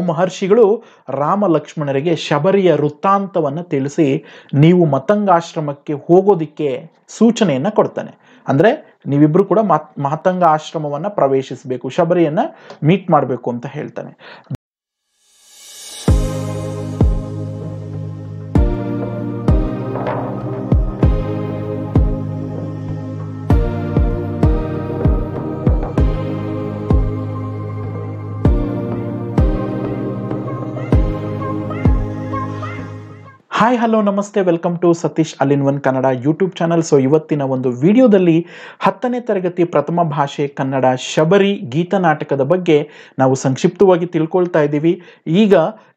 ಮಹರ್ಷಿಗಳು ರಾಮ ಲಕ್ಷ್ಮಣರಿಗೆ ಶಬರಿಯ ವೃತ್ತಾಂತವನ್ನು ತಿಳಿಸಿ ನೀವು ಮತಂಗಾಶ್ರಮಕ್ಕೆ ಹೋಗೋದಿಕ್ಕೆ ಸೂಚನೆಯನ್ನು ಕೊಡ್ತಾನೆ. ಅಂದರೆ ನೀವಿಬ್ಬರು ಕೂಡ ಮತ್ ಮಹತಂಗ ಆಶ್ರಮವನ್ನು ಪ್ರವೇಶಿಸಬೇಕು, ಶಬರಿಯನ್ನ ಮೀಟ್ ಮಾಡಬೇಕು ಅಂತ ಹೇಳ್ತಾನೆ. ಹಾಯ್ ಹಲೋ ನಮಸ್ತೆ. Welcome to Satish all in one Kannada YouTube channel so ಇವತ್ತಿನ ಒಂದು ವಿಡಿಯೋದಲ್ಲಿ ಹತ್ತನೇ ತರಗತಿ ಪ್ರಥಮ ಭಾಷೆ ಕನ್ನಡ ಶಬರಿ ಗೀತನಾಟಕದ ಬಗ್ಗೆ ನಾವು ಸಂಕ್ಷಿಪ್ತವಾಗಿ ತಿಳ್ಕೊಳ್ತಾ ಇದ್ದೀವಿ. ಈಗ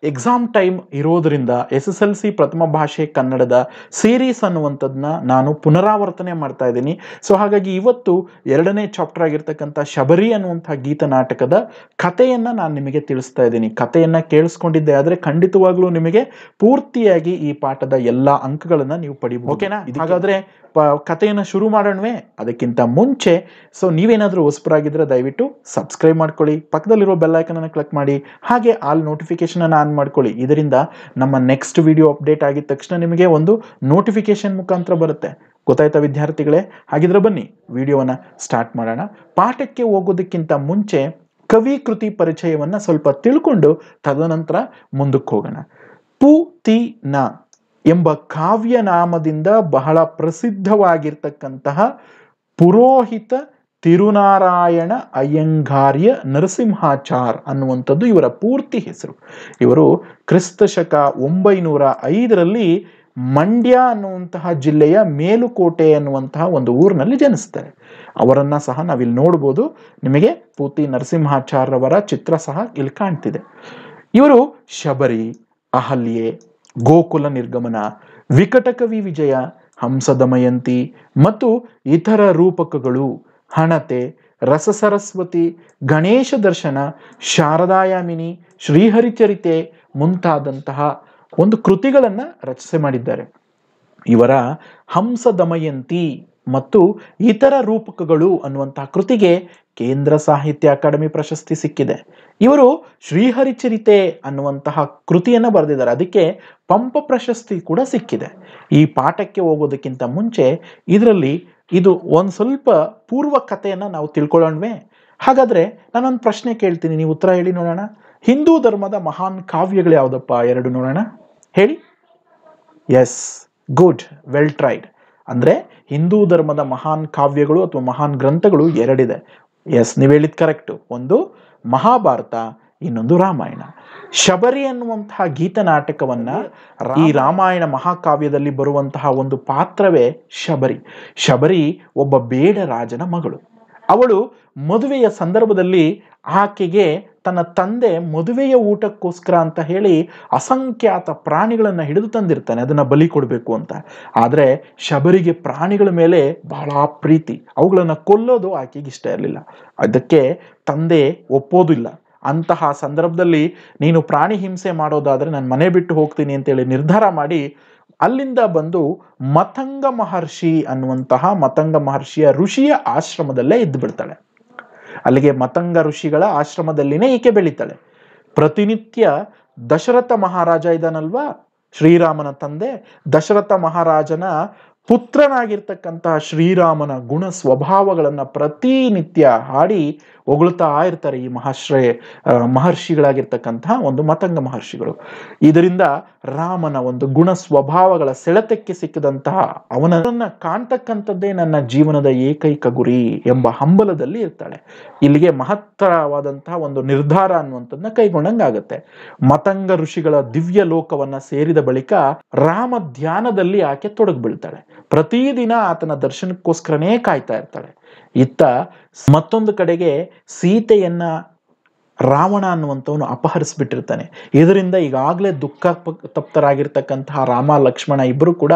ಎಕ್ಸಾಮ್ ಟೈಮ್ ಇರೋದರಿಂದ ಎಸ್ ಎಸ್ ಎಲ್ ಸಿ ಪ್ರಥಮ ಭಾಷೆ ಕನ್ನಡದ ಸೀರೀಸ್ ಅನ್ನುವಂಥದ್ದನ್ನ ನಾನು ಪುನರಾವರ್ತನೆ ಮಾಡ್ತಾ ಇದ್ದೀನಿ. ಸೊ ಹಾಗಾಗಿ ಇವತ್ತು ಎರಡನೇ ಚಾಪ್ಟರ್ ಆಗಿರ್ತಕ್ಕಂಥ ಶಬರಿ ಅನ್ನುವಂಥ ಗೀತನಾಟಕದ ಕಥೆಯನ್ನು ನಾನು ನಿಮಗೆ ತಿಳಿಸ್ತಾ ಇದ್ದೀನಿ. ಕಥೆಯನ್ನು ಕೇಳಿಸ್ಕೊಂಡಿದ್ದೆ ಆದರೆ ಖಂಡಿತವಾಗ್ಲೂ ನಿಮಗೆ ಪೂರ್ತಿಯಾಗಿ ಈ ಪಾಠದ ಎಲ್ಲ ಅಂಕಗಳನ್ನ ನೀವು ಪಡಿಬಹುದು. ಓಕೆನಾ? ಹಾಗಾದ್ರೆ ಕಥೆಯನ್ನು ಶುರು ಮಾಡೋಣವೇ. ಅದಕ್ಕಿಂತ ಮುಂಚೆ ಸೊ ನೀವೇನಾದರೂ ಹೊಸಬರಾಗಿದ್ರೆ ದಯವಿಟ್ಟು ಸಬ್ಸ್ಕ್ರೈಬ್ ಮಾಡ್ಕೊಳ್ಳಿ ಪಕ್ಕದಲ್ಲಿರೋ ಬೆಲ್ ಐಕನ್ ಅನ್ನು ಕ್ಲಿಕ್ ಮಾಡಿ ಹಾಗೆ ಆಲ್ ನೋಟಿಫಿಕೇಶನ್ ಅನ್ನು ಆನ್ ಮಾಡ್ಕೊಳ್ಳಿ. ಇದರಿಂದ ನಮ್ಮ ನೆಕ್ಸ್ಟ್ ವಿಡಿಯೋ ಅಪ್ಡೇಟ್ ಆಗಿದ ತಕ್ಷಣ ನಿಮಗೆ ಒಂದು ನೋಟಿಫಿಕೇಷನ್ ಮುಖಾಂತರ ಬರುತ್ತೆ. ಗೊತ್ತಾಯ್ತಾ ವಿದ್ಯಾರ್ಥಿಗಳೇ? ಹಾಗಿದ್ರೆ ಬನ್ನಿ ವಿಡಿಯೋವನ್ನು ಸ್ಟಾರ್ಟ್ ಮಾಡೋಣ. ಪಾಠಕ್ಕೆ ಹೋಗೋದಕ್ಕಿಂತ ಮುಂಚೆ ಕವಿ ಕೃತಿ ಪರಿಚಯವನ್ನ ಸ್ವಲ್ಪ ತಿಳ್ಕೊಂಡು ತದನಂತರ ಮುಂದಕ್ಕೆ ಹೋಗೋಣ. ಪು ತಿ ನ ಎಂಬ ಕಾವ್ಯನಾಮದಿಂದ ಬಹಳ ಪ್ರಸಿದ್ಧವಾಗಿರ್ತಕ್ಕಂತಹ ಪುರೋಹಿತ ತಿರುನಾರಾಯಣ ಅಯ್ಯಂಗಾರ್ಯ ನರಸಿಂಹಾಚಾರ್ ಅನ್ನುವಂಥದ್ದು ಇವರ ಪೂರ್ತಿ ಹೆಸರು. ಇವರು ಕ್ರಿಸ್ತ ಶಕ ಒಂಬೈನೂರ ಐದರಲ್ಲಿ ಮಂಡ್ಯ ಅನ್ನುವಂತಹ ಜಿಲ್ಲೆಯ ಮೇಲುಕೋಟೆ ಅನ್ನುವಂತಹ ಒಂದು ಊರಿನಲ್ಲಿ ಜನಿಸ್ತಾರೆ. ಅವರನ್ನ ಸಹ ನಾವಿಲ್ಲಿ ನೋಡ್ಬೋದು. ನಿಮಗೆ ಪೂತಿ ನರಸಿಂಹಾಚಾರ್ಯವರ ಚಿತ್ರ ಸಹ ಇಲ್ಲಿ ಕಾಣ್ತಿದೆ. ಇವರು ಶಬರಿ, ಅಹಲ್ಯೆ ಗೋಕುಲ ನಿರ್ಗಮನ, ವಿಕಟಕವಿ ವಿಜಯ, ಹಂಸದಮಯಂತಿ ಮತ್ತು ಇತರ ರೂಪಕಗಳು, ಹಣತೆ, ರಸಸರಸ್ವತಿ, ಗಣೇಶ ದರ್ಶನ, ಶಾರದಾಯಾಮಿನಿ, ಶ್ರೀಹರಿಚರಿತೆ ಮುಂತಾದಂತಹ ಒಂದು ಕೃತಿಗಳನ್ನು ರಚನೆ ಮಾಡಿದ್ದಾರೆ. ಇವರ ಹಂಸ ದಮಯಂತಿ ಮತ್ತು ಇತರ ರೂಪಕಗಳು ಅನ್ನುವಂತಹ ಕೃತಿಗೆ ಕೇಂದ್ರ ಸಾಹಿತ್ಯ ಅಕಾಡೆಮಿ ಪ್ರಶಸ್ತಿ ಸಿಕ್ಕಿದೆ. ಇವರು ಶ್ರೀಹರಿಚರಿತೆ ಅನ್ನುವಂತಹ ಕೃತಿಯನ್ನು ಬರೆದಿದ್ದಾರೆ. ಅದಕ್ಕೆ ಪಂಪ ಪ್ರಶಸ್ತಿ ಕೂಡ ಸಿಕ್ಕಿದೆ. ಈ ಪಾಠಕ್ಕೆ ಹೋಗೋದಕ್ಕಿಂತ ಮುಂಚೆ ಇದರಲ್ಲಿ ಇದು ಒಂದು ಸ್ವಲ್ಪ ಪೂರ್ವ ಕಥೆಯನ್ನು ನಾವು ತಿಳ್ಕೊಳ್ಳೋಣವೇ. ಹಾಗಾದರೆ ನಾನೊಂದು ಪ್ರಶ್ನೆ ಕೇಳ್ತೀನಿ. ನೀವು ಉತ್ತರ ಹೇಳಿ ನೋಡೋಣ. ಹಿಂದೂ ಧರ್ಮದ ಮಹಾನ್ ಕಾವ್ಯಗಳು ಯಾವುದಪ್ಪ? ಎರಡು ನೋಡೋಣ. ಹೇಳಿ. Yes, good, well tried. ಅಂದರೆ ಹಿಂದೂ ಧರ್ಮದ ಮಹಾನ್ ಕಾವ್ಯಗಳು ಅಥವಾ ಮಹಾನ್ ಗ್ರಂಥಗಳು ಎರಡಿದೆ. ಎಸ್, ನೀವು ಹೇಳಿದ್ ಕರೆಕ್ಟ್. ಒಂದು ಮಹಾಭಾರತ ಇನ್ನೊಂದು ರಾಮಾಯಣ. ಶಬರಿ ಅನ್ನುವಂತಹ ಗೀತ ನಾಟಕವನ್ನ ಈ ರಾಮಾಯಣ ಮಹಾಕಾವ್ಯದಲ್ಲಿ ಬರುವಂತಹ ಒಂದು ಪಾತ್ರವೇ ಶಬರಿ. ಶಬರಿ ಒಬ್ಬ ಬೇಡ ರಾಜನ ಮಗಳು. ಅವಳು ಮದುವೆಯ ಸಂದರ್ಭದಲ್ಲಿ ಆಕೆಗೆ ತನ್ನ ತಂದೆ ಮದುವೆಯ ಊಟಕ್ಕೋಸ್ಕರ ಅಂತ ಹೇಳಿ ಅಸಂಖ್ಯಾತ ಪ್ರಾಣಿಗಳನ್ನು ಹಿಡಿದು ತಂದಿರ್ತಾನೆ. ಅದನ್ನ ಬಲಿ ಕೊಡಬೇಕು ಅಂತ. ಆದರೆ ಶಬರಿಗೆ ಪ್ರಾಣಿಗಳ ಮೇಲೆ ಬಹಳ ಪ್ರೀತಿ. ಅವುಗಳನ್ನು ಕೊಲ್ಲೋದು ಆಕೆಗೆ ಇಷ್ಟ ಇರಲಿಲ್ಲ. ಅದಕ್ಕೆ ತಂದೆ ಒಪ್ಪೋದಿಲ್ಲ. ಅಂತಹ ಸಂದರ್ಭದಲ್ಲಿ ನೀನು ಪ್ರಾಣಿ ಹಿಂಸೆ ಮಾಡೋದಾದರೆ ನಾನು ಮನೆ ಬಿಟ್ಟು ಹೋಗ್ತೀನಿ ಅಂತೇಳಿ ನಿರ್ಧಾರ ಮಾಡಿ ಅಲ್ಲಿಂದ ಬಂದು ಮತಂಗ ಮಹರ್ಷಿ ಅನ್ನುವಂತಹ ಮತಂಗ ಮಹರ್ಷಿಯ ಋಷಿಯ ಆಶ್ರಮದಲ್ಲೇ ಇದ್ದು ಬಿಡ್ತಾಳೆ. ಅಲ್ಲಿಗೆ ಮತಂಗ ಋಷಿಗಳ ಆಶ್ರಮದಲ್ಲಿನೇ ಈಕೆ ಬೆಳೀತಾಳೆ. ಪ್ರತಿನಿತ್ಯ ದಶರಥ ಮಹಾರಾಜ ಇದ್ದಾನಲ್ವಾ ಶ್ರೀರಾಮನ ತಂದೆ ದಶರಥ ಮಹಾರಾಜನ ಪುತ್ರನಾಗಿರ್ತಕ್ಕಂತಹ ಶ್ರೀರಾಮನ ಗುಣ ಸ್ವಭಾವಗಳನ್ನ ಪ್ರತಿನಿತ್ಯ ಹಾಡಿ ಹೊಗಳ್ತಾ ಇರ್ತಾರೆ ಈ ಮಹಾಶ್ರಯ ಆ, ಮಹರ್ಷಿಗಳಾಗಿರ್ತಕ್ಕಂತಹ ಒಂದು ಮತಂಗ ಮಹರ್ಷಿಗಳು. ಇದರಿಂದ ರಾಮನ ಒಂದು ಗುಣ ಸ್ವಭಾವಗಳ ಸೆಳೆತಕ್ಕೆ ಸಿಕ್ಕಿದಂತಹ ಅವನನ್ನ ಕಾಣ್ತಕ್ಕಂಥದ್ದೇ ನನ್ನ ಜೀವನದ ಏಕೈಕ ಗುರಿ ಎಂಬ ಹಂಬಲದಲ್ಲಿ ಇರ್ತಾಳೆ. ಇಲ್ಲಿಗೆ ಮಹತ್ತರವಾದಂತಹ ಒಂದು ನಿರ್ಧಾರ ಅನ್ನುವಂಥದ್ದನ್ನ ಕೈಗೊಂಡಂಗಾಗತ್ತೆ ಮತಂಗ ಋಷಿಗಳ ದಿವ್ಯ ಲೋಕವನ್ನ ಸೇರಿದ ಬಳಿಕ ರಾಮ ಧ್ಯಾನದಲ್ಲಿ ಆಕೆ ತೊಡಗ್ಬೀಳ್ತಾಳೆ. ಪ್ರತಿದಿನ ಆತನ ದರ್ಶನಕ್ಕೋಸ್ಕರನೇ ಕಾಯ್ತಾ ಇರ್ತಾಳೆ. ಇತ್ತ ಮತ್ತೊಂದು ಕಡೆಗೆ ಸೀತೆಯನ್ನ ರಾವಣ ಅನ್ನುವಂಥವನು ಅಪಹರಿಸ್ಬಿಟ್ಟಿರ್ತಾನೆ. ಇದರಿಂದ ಈಗಾಗಲೇ ದುಃಖ ತಪ್ತರಾಗಿರ್ತಕ್ಕಂತಹ ರಾಮ, ಲಕ್ಷ್ಮಣ ಇಬ್ಬರು ಕೂಡ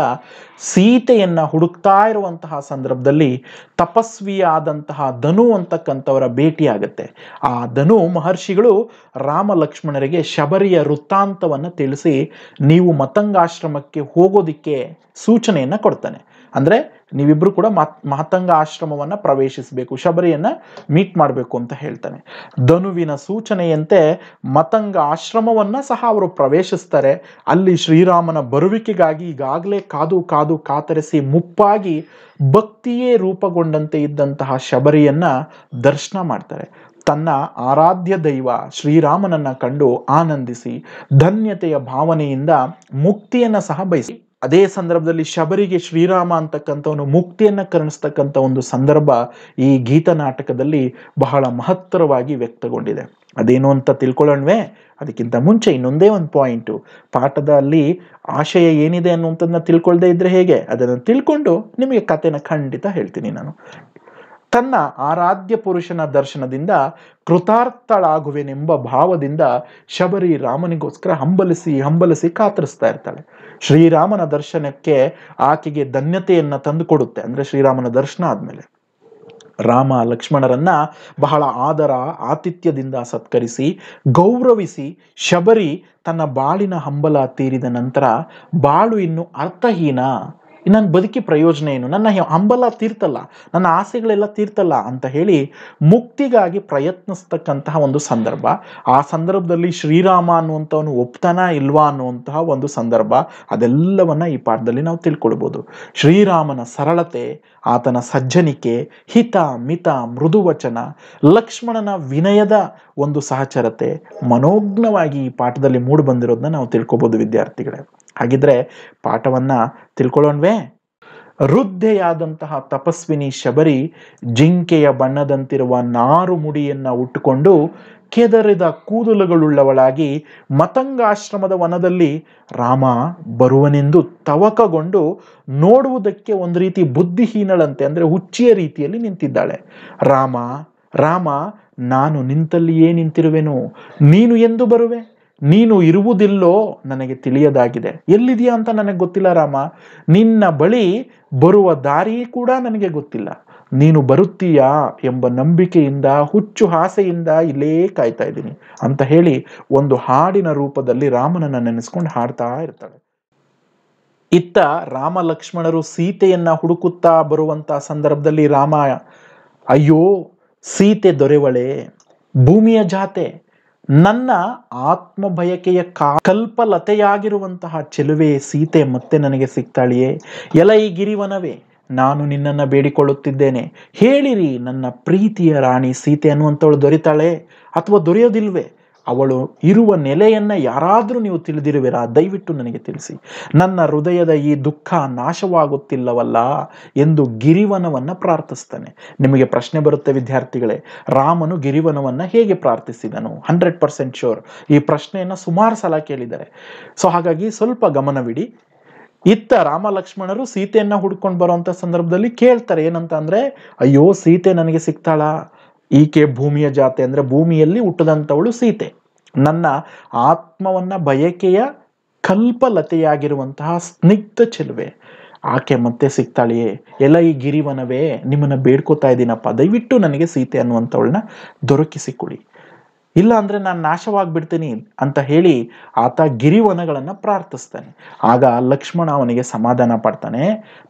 ಸೀತೆಯನ್ನು ಹುಡುಕ್ತಾ ಇರುವಂತಹ ಸಂದರ್ಭದಲ್ಲಿ ತಪಸ್ವಿಯಾದಂತಹ ಧನು ಅಂತಕ್ಕಂಥವರ ಭೇಟಿಯಾಗತ್ತೆ. ಆ ಧನು ಮಹರ್ಷಿಗಳು ರಾಮ, ಲಕ್ಷ್ಮಣರಿಗೆ ಶಬರಿಯ ವೃತ್ತಾಂತವನ್ನು ತಿಳಿಸಿ ನೀವು ಮತಂಗಾಶ್ರಮಕ್ಕೆ ಹೋಗೋದಿಕ್ಕೆ ಸೂಚನೆಯನ್ನು ಕೊಡ್ತಾನೆ. ಅಂದ್ರೆ ನೀವಿಬ್ರು ಕೂಡ ಮತ್ ಆಶ್ರಮವನ್ನ ಪ್ರವೇಶಿಸಬೇಕು, ಶಬರಿಯನ್ನ ಮೀಟ್ ಮಾಡಬೇಕು ಅಂತ ಹೇಳ್ತಾನೆ. ಧನುವಿನ ಸೂಚನೆಯಂತೆ ಮತಂಗ ಆಶ್ರಮವನ್ನ ಸಹ ಅವರು ಪ್ರವೇಶಿಸ್ತಾರೆ. ಅಲ್ಲಿ ಶ್ರೀರಾಮನ ಬರುವಿಕೆಗಾಗಿ ಈಗಾಗಲೇ ಕಾದು ಕಾದು ಕಾತರಿಸಿ ಮುಪ್ಪಾಗಿ ಭಕ್ತಿಯೇ ರೂಪುಗೊಂಡಂತೆ ಇದ್ದಂತಹ ಶಬರಿಯನ್ನ ದರ್ಶನ ಮಾಡ್ತಾರೆ. ತನ್ನ ಆರಾಧ್ಯ ದೈವ ಶ್ರೀರಾಮನನ್ನ ಕಂಡು ಆನಂದಿಸಿ ಧನ್ಯತೆಯ ಭಾವನೆಯಿಂದ ಮುಕ್ತಿಯನ್ನ ಸಹ ಬಯಸಿ ಅದೇ ಸಂದರ್ಭದಲ್ಲಿ ಶಬರಿಗೆ ಶ್ರೀರಾಮ ಅಂತಕ್ಕಂಥವನು ಮುಕ್ತಿಯನ್ನ ಕರುಣಿಸ್ತಕ್ಕಂಥ ಒಂದು ಸಂದರ್ಭ ಈ ಗೀತ ನಾಟಕದಲ್ಲಿ ಬಹಳ ಮಹತ್ತರವಾಗಿ ವ್ಯಕ್ತಗೊಂಡಿದೆ. ಅದೇನು ಅಂತ ತಿಳ್ಕೊಳ್ಳೋಣವೇ? ಅದಕ್ಕಿಂತ ಮುಂಚೆ ಇನ್ನೊಂದೇ ಒಂದು ಪಾಯಿಂಟು. ಪಾಠದಲ್ಲಿ ಆಶಯ ಏನಿದೆ ಅನ್ನುವಂಥದ್ದನ್ನ ತಿಳ್ಕೊಳ್ದೇ ಇದ್ರೆ ಹೇಗೆ? ಅದನ್ನು ತಿಳ್ಕೊಂಡು ನಿಮಗೆ ಕಥೆನ ಖಂಡಿತ ಹೇಳ್ತೀನಿ ನಾನು. ತನ್ನ ಆರಾಧ್ಯ ಪುರುಷನ ದರ್ಶನದಿಂದ ಕೃತಾರ್ಥಳಾಗುವೆನೆಂಬ ಭಾವದಿಂದ ಶಬರಿ ರಾಮನಿಗೋಸ್ಕರ ಹಂಬಲಿಸಿ ಹಂಬಲಿಸಿ ಕಾತರಿಸ್ತಾ ಇರ್ತಾಳೆ. ಶ್ರೀರಾಮನ ದರ್ಶನಕ್ಕೆ ಆಕೆಗೆ ಧನ್ಯತೆಯನ್ನ ತಂದುಕೊಡುತ್ತೆ. ಅಂದ್ರೆ ಶ್ರೀರಾಮನ ದರ್ಶನ ಆದ್ಮೇಲೆ. ರಾಮ ಲಕ್ಷ್ಮಣರನ್ನ ಬಹಳ ಆದರ, ಆತಿಥ್ಯದಿಂದ ಸತ್ಕರಿಸಿ, ಗೌರವಿಸಿ ಶಬರಿ ತನ್ನ ಬಾಳಿನ ಹಂಬಲ ತೀರಿದ ನಂತರ, ಬಾಳು ಇನ್ನು ಅರ್ಥಹೀನ. ನನ್ನ ಬದುಕಿ ಪ್ರಯೋಜನ ಏನು? ನನ್ನ ಹಂಬಲ ತೀರ್ತಲ್ಲ, ನನ್ನ ಆಸೆಗಳೆಲ್ಲ ತೀರ್ತಲ್ಲ ಅಂತ ಹೇಳಿ ಮುಕ್ತಿಗಾಗಿ ಪ್ರಯತ್ನಿಸ್ತಕ್ಕಂತಹ ಒಂದು ಸಂದರ್ಭ. ಆ ಸಂದರ್ಭದಲ್ಲಿ ಶ್ರೀರಾಮ ಅನ್ನುವಂಥವನು ಒಪ್ತಾನ ಇಲ್ವಾ ಅನ್ನುವಂತಹ ಒಂದು ಸಂದರ್ಭ. ಅದೆಲ್ಲವನ್ನ ಈ ಪಾಠದಲ್ಲಿ ನಾವು ತಿಳ್ಕೊಳ್ಬೋದು. ಶ್ರೀರಾಮನ ಸರಳತೆ, ಆತನ ಸಜ್ಜನಿಕೆ, ಹಿತ, ಮಿತ, ಮೃದುವಚನ, ಲಕ್ಷ್ಮಣನ ವಿನಯದ ಒಂದು ಸಹಚರತೆ, ಮನೋಜ್ಞವಾಗಿ ಈ ಪಾಠದಲ್ಲಿ ಮೂಡಿ ಬಂದಿರೋದನ್ನ ನಾವು ತಿಳ್ಕೊಬೋದು ವಿದ್ಯಾರ್ಥಿಗಳೇ. ಹಾಗಿದ್ರೆ ಪಾಠವನ್ನ ತಿಳ್ಕೊಳ್ಳೋಣ್ವೇ? ವೃದ್ಧೆಯಾದಂತಹ ತಪಸ್ವಿನಿ ಶಬರಿ ಜಿಂಕೆಯ ಬಣ್ಣದಂತಿರುವ ನಾರು ಮುಡಿಯನ್ನ ಉಟ್ಟುಕೊಂಡು ಕೆದರಿದ ಕೂದಲುಗಳುಳ್ಳವಳಾಗಿ ಮತಂಗಾಶ್ರಮದ ವನದಲ್ಲಿ ರಾಮ ಬರುವನೆಂದು ತವಕಗೊಂಡು ನೋಡುವುದಕ್ಕೆ ಒಂದು ರೀತಿ ಬುದ್ಧಿಹೀನಳಂತೆ ಅಂದರೆ ಹುಚ್ಚಿಯ ರೀತಿಯಲ್ಲಿ ನಿಂತಿದ್ದಾಳೆ. ರಾಮ ರಾಮ, ನಾನು ನಿಂತಲ್ಲಿಯೇ ನಿಂತಿರುವೆನು, ನೀನು ಎಂದು ಬರುವೆ? ನೀನು ಇರುವುದಿಲ್ಲೋ ನನಗೆ ತಿಳಿಯದಾಗಿದೆ. ಎಲ್ಲಿದೆಯಾ ಅಂತ ನನಗೆ ಗೊತ್ತಿಲ್ಲ ರಾಮ. ನಿನ್ನ ಬಳಿ ಬರುವ ದಾರಿ ಕೂಡ ನನಗೆ ಗೊತ್ತಿಲ್ಲ. ನೀನು ಬರುತ್ತೀಯಾ ಎಂಬ ನಂಬಿಕೆಯಿಂದ, ಹುಚ್ಚು ಹಾಸೆಯಿಂದ ಇಲ್ಲೇ ಕಾಯ್ತಾ ಇದ್ದೀನಿ ಅಂತ ಹೇಳಿ ಒಂದು ಹಾಡಿನ ರೂಪದಲ್ಲಿ ರಾಮನನ್ನ ನೆನೆಸ್ಕೊಂಡು ಹಾಡ್ತಾ ಇರ್ತಾಳೆ. ಇತ್ತ ರಾಮ ಲಕ್ಷ್ಮಣರು ಸೀತೆಯನ್ನ ಹುಡುಕುತ್ತಾ ಬರುವಂತ ಸಂದರ್ಭದಲ್ಲಿ ರಾಮ, ಅಯ್ಯೋ, ಸೀತೆ ದೊರೆವಳೆ, ಭೂಮಿಯ ಜಾತೆ ನನ್ನ ಆತ್ಮ ಬಯಕೆಯ ಕಾ ಕಲ್ಪಲತೆಯಾಗಿರುವಂತಹ ಚೆಲುವೆ ಸೀತೆ ಮತ್ತೆ ನನಗೆ ಸಿಗ್ತಾಳಿಯೇ ಎಲ ಈ ಗಿರಿವನವೇ, ನಾನು ನಿನ್ನನ್ನು ಬೇಡಿಕೊಳ್ಳುತ್ತಿದ್ದೇನೆ. ಹೇಳಿರಿ ನನ್ನ ಪ್ರೀತಿಯ ರಾಣಿ ಸೀತೆ ಅನ್ನುವಂಥವಳು ದೊರಿತಾಳೆ ಅಥವಾ ದೊರೆಯೋದಿಲ್ವೇ? ಅವಳು ಇರುವ ನೆಲೆಯನ್ನು ಯಾರಾದರೂ ನೀವು ತಿಳಿದಿರುವಿರಾ? ದಯವಿಟ್ಟು ನನಗೆ ತಿಳಿಸಿ. ನನ್ನ ಹೃದಯದ ಈ ದುಃಖ ನಾಶವಾಗುತ್ತಿಲ್ಲವಲ್ಲ ಎಂದು ಗಿರಿವನವನ್ನು ಪ್ರಾರ್ಥಿಸ್ತಾನೆ ನಿಮಗೆ ಪ್ರಶ್ನೆ ಬರುತ್ತೆ ವಿದ್ಯಾರ್ಥಿಗಳೇ, ರಾಮನು ಗಿರಿವನವನ್ನು ಹೇಗೆ ಪ್ರಾರ್ಥಿಸಿದನು? ಹಂಡ್ರೆಡ್ ಪರ್ಸೆಂಟ್ ಶೋರ್ ಈ ಪ್ರಶ್ನೆಯನ್ನು ಸುಮಾರು ಸಲ ಕೇಳಿದ್ದಾರೆ. ಸೊ ಹಾಗಾಗಿ ಸ್ವಲ್ಪ ಗಮನವಿಡಿ. ಇತ್ತ ರಾಮ ಲಕ್ಷ್ಮಣರು ಸೀತೆಯನ್ನು ಹುಡ್ಕೊಂಡು ಬರುವಂತ ಸಂದರ್ಭದಲ್ಲಿ ಕೇಳ್ತಾರೆ ಏನಂತ ಅಂದರೆ ಅಯ್ಯೋ, ಸೀತೆ ನನಗೆ ಸಿಗ್ತಾಳ? ಈಕೆ ಭೂಮಿಯ ಜಾತೆ ಅಂದ್ರೆ ಭೂಮಿಯಲ್ಲಿ ಹುಟ್ಟದಂಥವಳು ಸೀತೆ. ನನ್ನ ಆತ್ಮವನ್ನ ಬಯಕೆಯ ಕಲ್ಪಲತೆಯಾಗಿರುವಂತಹ ಸ್ನಿಗ್ಧ ಚೆಲುವೆ. ಆಕೆ ಮತ್ತೆ ಸಿಗ್ತಾಳೆಯೇ ಎಲ್ಲ ಈ ಗಿರಿವನವೇ, ನಿಮ್ಮನ್ನ ಬೇಡ್ಕೋತಾ ಇದ್ದೀನಪ್ಪ, ದಯವಿಟ್ಟು ನನಗೆ ಸೀತೆ ಅನ್ನುವಂಥವಳನ್ನ ದೊರಕಿಸಿಕೊಡಿ ಇಲ್ಲ ಅಂದ್ರೆ ನಾನು ನಾಶವಾಗ್ಬಿಡ್ತೀನಿ ಅಂತ ಹೇಳಿ ಆತ ಗಿರಿವನಗಳನ್ನು ಪ್ರಾರ್ಥಿಸ್ತಾನೆ. ಆಗ ಲಕ್ಷ್ಮಣ ಅವನಿಗೆ ಸಮಾಧಾನ ಪಡ್ತಾನೆ.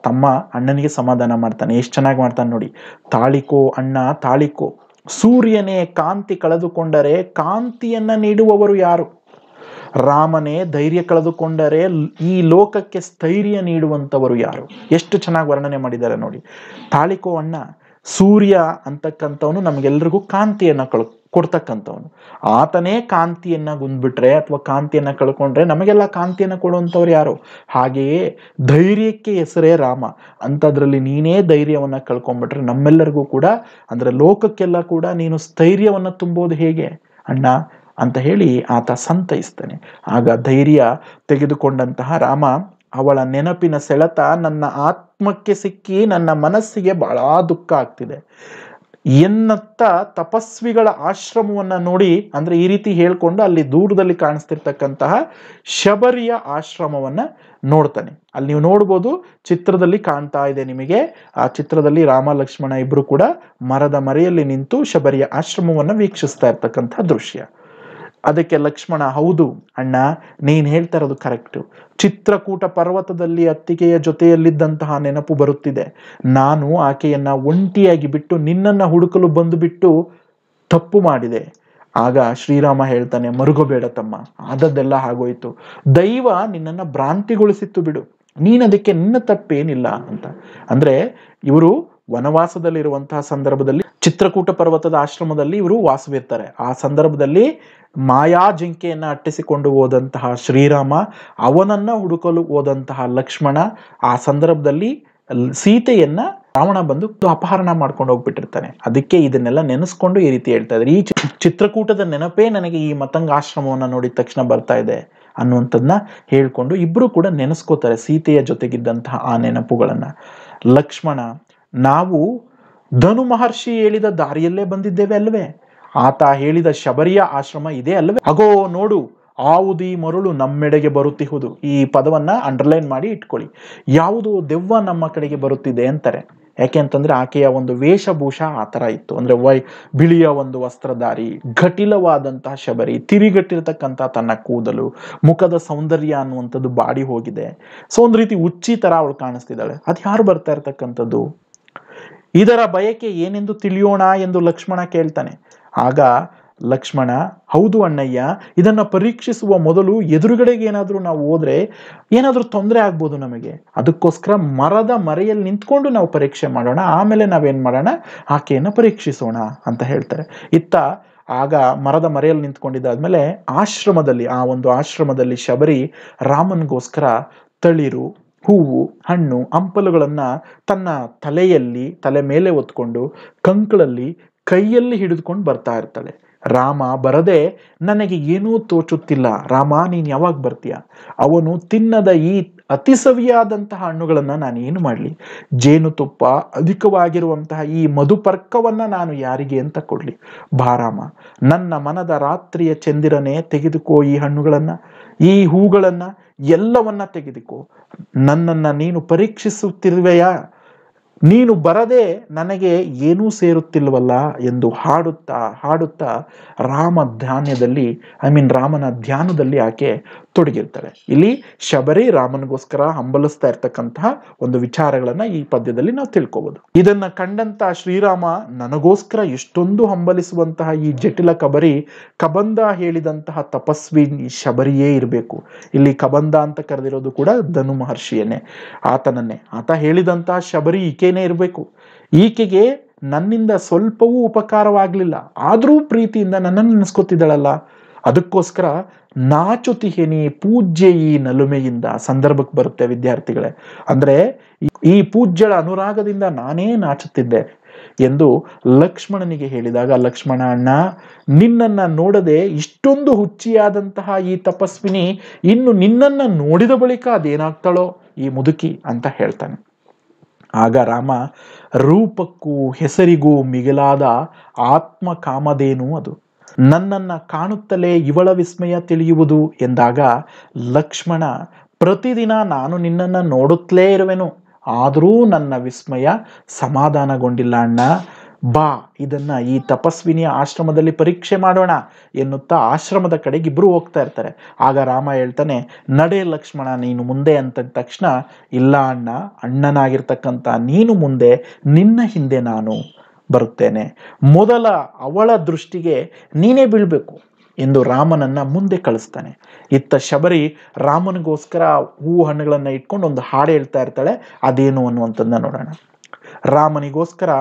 ತಮ್ಮ ಅಣ್ಣನಿಗೆ ಸಮಾಧಾನ ಮಾಡ್ತಾನೆ. ಎಷ್ಟು ಚೆನ್ನಾಗಿ ಮಾಡ್ತಾನೆ ನೋಡಿ. ತಾಳಿಕೋ ಅಣ್ಣ, ತಾಳಿಕೋ. ಸೂರ್ಯನೇ ಕಾಂತಿ ಕಳೆದುಕೊಂಡರೆ ಕಾಂತಿಯನ್ನ ನೀಡುವವರು ಯಾರು? ರಾಮನೇ ಧೈರ್ಯ ಕಳೆದುಕೊಂಡರೆ ಈ ಲೋಕಕ್ಕೆ ಸ್ಥೈರ್ಯ ನೀಡುವಂಥವರು ಯಾರು? ಎಷ್ಟು ಚೆನ್ನಾಗಿ ವರ್ಣನೆ ಮಾಡಿದ್ದಾರೆ ನೋಡಿ. ತಾಳಿಕೋ ಅಣ್ಣ, ಸೂರ್ಯ ಅಂತಕ್ಕಂಥವನು ನಮಗೆಲ್ರಿಗೂ ಕಾಂತಿಯನ್ನು ಕಳ್ ಕೊಡ್ತಕ್ಕಂಥವನು. ಆತನೇ ಕಾಂತಿಯನ್ನ ಗುಂದ್ಬಿಟ್ರೆ ಅಥವಾ ಕಾಂತಿಯನ್ನ ಕಳ್ಕೊಂಡ್ರೆ ನಮಗೆಲ್ಲ ಕಾಂತಿಯನ್ನ ಕೊಡುವಂಥವ್ರು ಯಾರು? ಹಾಗೆಯೇ ಧೈರ್ಯಕ್ಕೆ ಹೆಸರೇ ರಾಮ. ಅಂಥದ್ರಲ್ಲಿ ನೀನೇ ಧೈರ್ಯವನ್ನ ಕಳ್ಕೊಂಡ್ಬಿಟ್ರೆ ನಮ್ಮೆಲ್ಲರಿಗೂ ಕೂಡ, ಅಂದ್ರೆ ಲೋಕಕ್ಕೆಲ್ಲ ಕೂಡ ನೀನು ಸ್ಥೈರ್ಯವನ್ನ ತುಂಬೋದು ಹೇಗೆ? ಅಣ್ಣ, ಅಂತ ಹೇಳಿ ಆತ ಸಂತೈಸ್ತಾನೆ. ಆಗ ಧೈರ್ಯ ತೆಗೆದುಕೊಂಡಂತಹ ರಾಮ, ಅವಳ ನೆನಪಿನ ಸೆಳೆತ ನನ್ನ ಆತ್ಮಕ್ಕೆ ಸಿಕ್ಕಿ ನನ್ನ ಮನಸ್ಸಿಗೆ ಬಹಳ ದುಃಖ ಆಗ್ತಿದೆ. ಎನ್ನತ್ತ ತಪಸ್ವಿಗಳ ಆಶ್ರಮವನ್ನ ನೋಡಿ ಅಂದ್ರೆ ಈ ರೀತಿ ಹೇಳ್ಕೊಂಡು ಅಲ್ಲಿ ದೂರದಲ್ಲಿ ಕಾಣಿಸ್ತಿರ್ತಕ್ಕಂತಹ ಶಬರಿಯ ಆಶ್ರಮವನ್ನ ನೋಡ್ತಾನೆ. ಅಲ್ಲಿ ನೀವು ನೋಡ್ಬೋದು ಚಿತ್ರದಲ್ಲಿ ಕಾಣ್ತಾ ಇದೆ ನಿಮಗೆ. ಆ ಚಿತ್ರದಲ್ಲಿ ರಾಮ, ಲಕ್ಷ್ಮಣ ಇಬ್ಬರು ಕೂಡ ಮರದ ಮರೆಯಲ್ಲಿ ನಿಂತು ಶಬರಿಯ ಆಶ್ರಮವನ್ನ ವೀಕ್ಷಿಸ್ತಾ ಇರ್ತಕ್ಕಂಥ ದೃಶ್ಯ. ಅದಕ್ಕೆ ಲಕ್ಷ್ಮಣ, ಹೌದು ಅಣ್ಣ, ನೀನ್ ಹೇಳ್ತಾ ಇರೋದು ಕರೆಕ್ಟು ಚಿತ್ರಕೂಟ ಪರ್ವತದಲ್ಲಿ ಅತ್ತಿಗೆಯ ಜೊತೆಯಲ್ಲಿದ್ದಂತಹ ನೆನಪು ಬರುತ್ತಿದೆ. ನಾನು ಆಕೆಯನ್ನ ಒಂಟಿಯಾಗಿ ಬಿಟ್ಟು ನಿನ್ನನ್ನ ಹುಡುಕಲು ಬಂದು ಬಿಟ್ಟು ತಪ್ಪು ಮಾಡಿದೆ. ಆಗ ಶ್ರೀರಾಮ ಹೇಳ್ತಾನೆ, ಮರುಗಬೇಡ ತಮ್ಮ, ಆದದ್ದೆಲ್ಲ ಆಗೋಯ್ತು. ದೈವ ನಿನ್ನನ್ನ ಭ್ರಾಂತಿಗೊಳಿಸಿತ್ತು ಬಿಡು. ನೀನ್ ಅದಕ್ಕೆ ನಿನ್ನ ತಪ್ಪೇನಿಲ್ಲ ಅಂತ. ಅಂದ್ರೆ ಇವರು ವನವಾಸದಲ್ಲಿರುವಂತಹ ಸಂದರ್ಭದಲ್ಲಿ ಚಿತ್ರಕೂಟ ಪರ್ವತದ ಆಶ್ರಮದಲ್ಲಿ ಇವರು ವಾಸವಿರ್ತಾರೆ. ಆ ಸಂದರ್ಭದಲ್ಲಿ ಮಾಯಾ ಜಿಂಕೆಯನ್ನು ಅಟ್ಟಿಸಿಕೊಂಡು ಹೋದಂತಹ ಶ್ರೀರಾಮ, ಅವನನ್ನ ಹುಡುಕಲು ಹೋದಂತಹ ಲಕ್ಷ್ಮಣ, ಆ ಸಂದರ್ಭದಲ್ಲಿ ಸೀತೆಯನ್ನು ರಾವಣ ಬಂದು ಅಪಹರಣ ಮಾಡ್ಕೊಂಡು ಹೋಗ್ಬಿಟ್ಟಿರ್ತಾನೆ. ಅದಕ್ಕೆ ಇದನ್ನೆಲ್ಲ ನೆನೆಸ್ಕೊಂಡು ಈ ರೀತಿ ಹೇಳ್ತಾ ಇದ್ದಾರೆ. ಈ ಚಿತ್ರಕೂಟದ ನೆನಪೇ ನನಗೆ ಈ ಮತಂಗ ಆಶ್ರಮವನ್ನು ನೋಡಿದ ತಕ್ಷಣ ಬರ್ತಾ ಇದೆ ಅನ್ನುವಂಥದ್ದನ್ನ ಹೇಳ್ಕೊಂಡು ಇಬ್ರು ಕೂಡ ನೆನೆಸ್ಕೋತಾರೆ ಸೀತೆಯ ಜೊತೆಗಿದ್ದಂತಹ ಆ ನೆನಪುಗಳನ್ನ. ಲಕ್ಷ್ಮಣ, ನಾವು ಧನು ಮಹರ್ಷಿ ಹೇಳಿದ ದಾರಿಯಲ್ಲೇ ಬಂದಿದ್ದೇವೆ ಅಲ್ವೇ? ಆತ ಹೇಳಿದ ಶಬರಿಯ ಆಶ್ರಮ ಇದೆ ಅಲ್ವೇ? ಅಗೋ, ನೋಡು, ಆವುದಿ ಮರುಳು ನಮ್ಮೆಡೆಗೆ ಬರುತ್ತಿಹುದು. ಈ ಪದವನ್ನ ಅಂಡರ್ಲೈನ್ ಮಾಡಿ ಇಟ್ಕೊಳ್ಳಿ. ಯಾವುದು ದೆವ್ವ ನಮ್ಮ ಕಡೆಗೆ ಬರುತ್ತಿದೆ ಅಂತಾರೆ ಯಾಕೆ ಅಂತಂದ್ರೆ ಆಕೆಯ ಒಂದು ವೇಷಭೂಷ ಆ ಥರ ಇತ್ತು. ಅಂದ್ರೆ ವೈ, ಬಿಳಿಯ ಒಂದು ವಸ್ತ್ರಧಾರಿ, ಘಟಿಲವಾದಂತಹ ಶಬರಿ, ತಿರಿಗಟ್ಟಿರ್ತಕ್ಕಂಥ ತನ್ನ ಕೂದಲು, ಮುಖದ ಸೌಂದರ್ಯ ಅನ್ನುವಂಥದ್ದು ಬಾಡಿ ಹೋಗಿದೆ. ಸೊ, ಒಂದು ರೀತಿ ಉಚ್ಚಿ ತರ ಅವಳು ಕಾಣಿಸ್ತಿದ್ದಾಳೆ. ಅದು ಯಾರು ಬರ್ತಾ ಇರ್ತಕ್ಕಂಥದ್ದು? ಇದರ ಬಯಕೆ ಏನೆಂದು ತಿಳಿಯೋಣ ಎಂದು ಲಕ್ಷ್ಮಣ ಕೇಳ್ತಾನೆ. ಆಗ ಲಕ್ಷ್ಮಣ, ಹೌದು ಅಣ್ಣಯ್ಯ, ಇದನ್ನು ಪರೀಕ್ಷಿಸುವ ಮೊದಲು ಎದುರುಗಡೆಗೆ ಏನಾದರೂ ನಾವು ಹೋದರೆ ಏನಾದರೂ ತೊಂದರೆ ಆಗ್ಬೋದು ನಮಗೆ. ಅದಕ್ಕೋಸ್ಕರ ಮರದ ಮರೆಯಲ್ಲಿ ನಿಂತ್ಕೊಂಡು ನಾವು ಪರೀಕ್ಷೆ ಮಾಡೋಣ, ಆಮೇಲೆ ನಾವೇನು ಮಾಡೋಣ? ಆಕೆಯನ್ನು ಪರೀಕ್ಷಿಸೋಣ, ಅಂತ ಹೇಳ್ತಾರೆ. ಇತ್ತ ಆಗ ಮರದ ಮರೆಯಲ್ಲಿ ನಿಂತ್ಕೊಂಡಿದ್ದಾದ್ಮೇಲೆ ಆಶ್ರಮದಲ್ಲಿ, ಆ ಒಂದು ಆಶ್ರಮದಲ್ಲಿ ಶಬರಿ ರಾಮನ್ಗೋಸ್ಕರ ತಳಿರು ಹೂವು, ಹಣ್ಣು, ಹಂಪಲುಗಳನ್ನ ತನ್ನ ತಲೆಯಲ್ಲಿ, ತಲೆ ಮೇಲೆ ಹೊತ್ಕೊಂಡು ಕಂಕಳಲ್ಲಿ ಕೈಯಲ್ಲಿ ಹಿಡಿದುಕೊಂಡು ಬರ್ತಾ ಇರ್ತಾಳೆ. ರಾಮ ಬರದೆ ನನಗೆ ಏನೂ ತೋಚುತ್ತಿಲ್ಲ. ರಾಮ, ನೀನು ಯಾವಾಗ ಬರ್ತೀಯ? ಅವನು ತಿನ್ನದ ಈ ಅತಿಸವಿಯಾದಂತಹ ಹಣ್ಣುಗಳನ್ನು ನಾನು ಏನು ಮಾಡಲಿ? ಜೇನುತುಪ್ಪ ಅಧಿಕವಾಗಿರುವಂತಹ ಈ ಮಧುಪರ್ಕವನ್ನು ನಾನು ಯಾರಿಗೆ ಅಂತ ಕೊಡಲಿ? ಬಾರಾಮ ನನ್ನ ಮನದ ರಾತ್ರಿಯ ಚಂದಿರನೇ ತೆಗೆದುಕೋ ಈ ಹಣ್ಣುಗಳನ್ನು, ಈ ಹೂಗಳನ್ನ ಎಲ್ಲವನ್ನ ತೆಗೆದುಕೋ. ನನ್ನನ್ನು ನೀನು ಪರೀಕ್ಷಿಸುತ್ತಿರುವೆಯಾ? ನೀನು ಬರದೆ ನನಗೆ ಏನೂ ಸೇರುತ್ತಿಲ್ವಲ್ಲ ಎಂದು ಹಾಡುತ್ತಾ ಹಾಡುತ್ತಾ ರಾಮ ಧ್ಯಾನದಲ್ಲಿ ಐ ಮೀನ್ ರಾಮನ ಧ್ಯಾನದಲ್ಲಿ ಆಕೆ ತೊಡಗಿರ್ತಾಳೆ. ಇಲ್ಲಿ ಶಬರಿ ರಾಮನಿಗೋಸ್ಕರ ಹಂಬಲಿಸ್ತಾ ಇರ್ತಕ್ಕಂತಹ ಒಂದು ವಿಚಾರಗಳನ್ನ ಈ ಪದ್ಯದಲ್ಲಿ ನಾವು ತಿಳ್ಕೋಬಹುದು ಇದನ್ನ ಕಂಡಂತ ಶ್ರೀರಾಮ, ನನಗೋಸ್ಕರ ಎಷ್ಟೊಂದು ಹಂಬಲಿಸುವಂತಹ ಈ ಜಟಿಲ ಕಬರಿ ಕಬಂದ ಹೇಳಿದಂತಹ ತಪಸ್ವಿ ಶಬರಿಯೇ ಇರಬೇಕು. ಇಲ್ಲಿ ಕಬಂದ ಅಂತ ಕರೆದಿರೋದು ಕೂಡ ಧನು ಮಹರ್ಷಿಯನ್ನೇ ಆತನನ್ನೇ. ಆತ ಹೇಳಿದಂತಹ ಶಬರಿ ಇರಬೇಕು. ಈಕೆಗೆ ನನ್ನಿಂದ ಸ್ವಲ್ಪವೂ ಉಪಕಾರವಾಗಲಿಲ್ಲ. ಆದರೂ ಪ್ರೀತಿಯಿಂದ ನನ್ನನ್ನು ನೆನೆಸ್ಕೊತಿದ್ದಾಳಲ್ಲ. ಅದಕ್ಕೋಸ್ಕರ ನಾಚುತಿಹೇನಿ ಪೂಜ್ಯ ಈ ನಲುಮೆಯಿಂದ ಸಂದರ್ಭಕ್ಕೆ ಬರುತ್ತೆ ವಿದ್ಯಾರ್ಥಿಗಳೇ. ಅಂದ್ರೆ ಈ ಪೂಜ್ಯಳ ಅನುರಾಗದಿಂದ ನಾನೇ ನಾಚುತ್ತಿದ್ದೆ ಎಂದು ಲಕ್ಷ್ಮಣನಿಗೆ ಹೇಳಿದಾಗ, ಲಕ್ಷ್ಮಣ ಅಣ್ಣ, ನಿನ್ನನ್ನ ನೋಡದೆ ಇಷ್ಟೊಂದು ಹುಚ್ಚಿಯಾದಂತಹ ಈ ತಪಸ್ವಿನಿ ಇನ್ನು ನಿನ್ನನ್ನ ನೋಡಿದ ಬಳಿಕ ಅದೇನಾಗ್ತಾಳೋ ಈ ಮುದುಕಿ, ಅಂತ ಹೇಳ್ತಾನೆ. ಆಗ ರಾಮ, ರೂಪಕ್ಕೂ ಹೆಸರಿಗೂ ಮಿಗಿಲಾದ ಆತ್ಮ ಕಾಮದೇನು ಅದು. ನನ್ನನ್ನು ಕಾಣುತ್ತಲೇ ಇವಳ ವಿಸ್ಮಯ ತಿಳಿಯುವುದು ಎಂದಾಗ ಲಕ್ಷ್ಮಣ, ಪ್ರತಿದಿನ ನಾನು ನಿನ್ನನ್ನು ನೋಡುತ್ತಲೇ ಇರುವೆನು. ಆದರೂ ನನ್ನ ವಿಸ್ಮಯ ಸಮಾಧಾನಗೊಂಡಿಲ್ಲ ಅಣ್ಣ. ಬಾ, ಇದನ್ನ ಈ ತಪಸ್ವಿನಿಯ ಆಶ್ರಮದಲ್ಲಿ ಪರೀಕ್ಷೆ ಮಾಡೋಣ ಎನ್ನುತ್ತಾ ಆಶ್ರಮದ ಕಡೆಗೆ ಇಬ್ಬರು ಹೋಗ್ತಾ ಇರ್ತಾರೆ. ಆಗ ರಾಮ ಹೇಳ್ತಾನೆ, ನಡೆ ಲಕ್ಷ್ಮಣ, ನೀನು ಮುಂದೆ ಅಂತ ತಕ್ಷಣ, ಇಲ್ಲ ಅಣ್ಣ, ಅಣ್ಣನಾಗಿರ್ತಕ್ಕಂಥ ನೀನು ಮುಂದೆ, ನಿನ್ನ ಹಿಂದೆ ನಾನು ಬರುತ್ತೇನೆ. ಮೊದಲ ಅವಳ ದೃಷ್ಟಿಗೆ ನೀನೇ ಬೀಳ್ಬೇಕು ಎಂದು ರಾಮನನ್ನ ಮುಂದೆ ಕಳಿಸ್ತಾನೆ. ಇತ್ತ ಶಬರಿ ರಾಮನಿಗೋಸ್ಕರ ಹೂ ಹಣ್ಣುಗಳನ್ನು ಇಟ್ಕೊಂಡು ಒಂದು ಹಾಡು ಹೇಳ್ತಾ ಇರ್ತಾಳೆ, ಅದೇನು ಅನ್ನುವಂಥದ್ದನ್ನ ನೋಡೋಣ ರಾಮನಿಗೋಸ್ಕರ